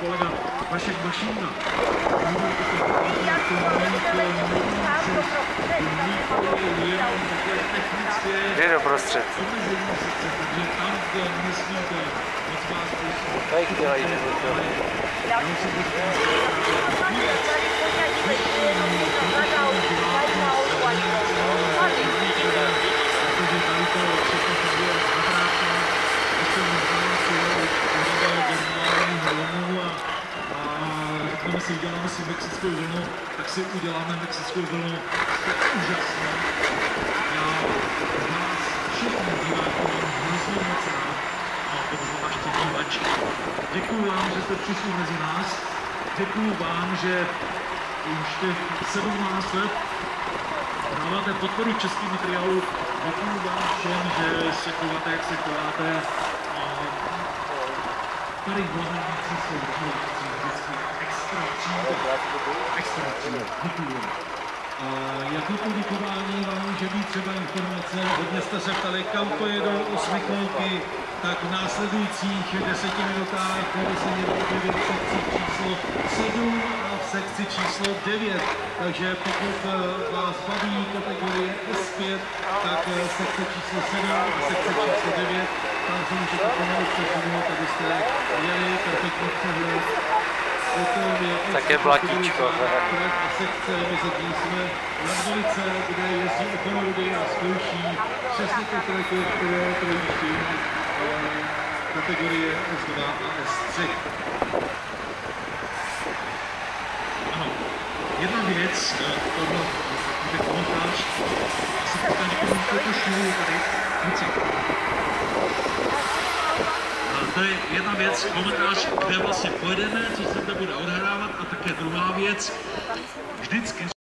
kolega Vašek Mašínka. Jde do prostřed. Takže tam, kde myslíte, moc vás prosím. Tady chtěla řekneme si, uděláme si mexickou vlnu, tak si uděláme mexickou vlnu, to je úžasné. Já vás všichni diváků mám hrozně moc rád a obzvláště divačky. Děkuji vám, že jste přišli mezi nás, děkuji vám, že už těch 17 let dáváte podporu českým materiálu. Děkuji vám všem, že se chováte, jak se chováte. A tady Bohemíci jsou diváci vždycky extra třída. Extra vám. A jako poděkování vám může být třeba informace, hodně jste se ptali, kam pojedou osmikolky, tak v následujících deseti minutách bude se objevit v sekci číslo 7 a v sekci číslo 9. Takže pokud eh, vás baví kategorie S5, tak eh, sekce číslo 7 a sekce číslo 9, tam se můžete pomalu přesunout, abyste měli perfektní přehled Také eh, kategorie S2 a S3. Ano, jedna věc, to byl takový komentář, asi teďka někomu tady. A to je jedna věc, komentář, kde vlastně pojedeme, co se zde bude odhrávat a také druhá věc, vždycky